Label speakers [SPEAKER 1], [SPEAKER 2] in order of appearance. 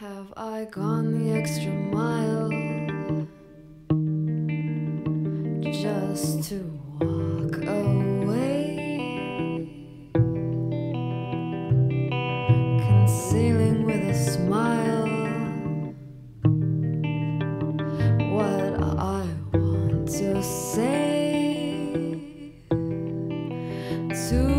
[SPEAKER 1] Have I gone the extra mile just to walk away? Concealing with a smile what I want to say to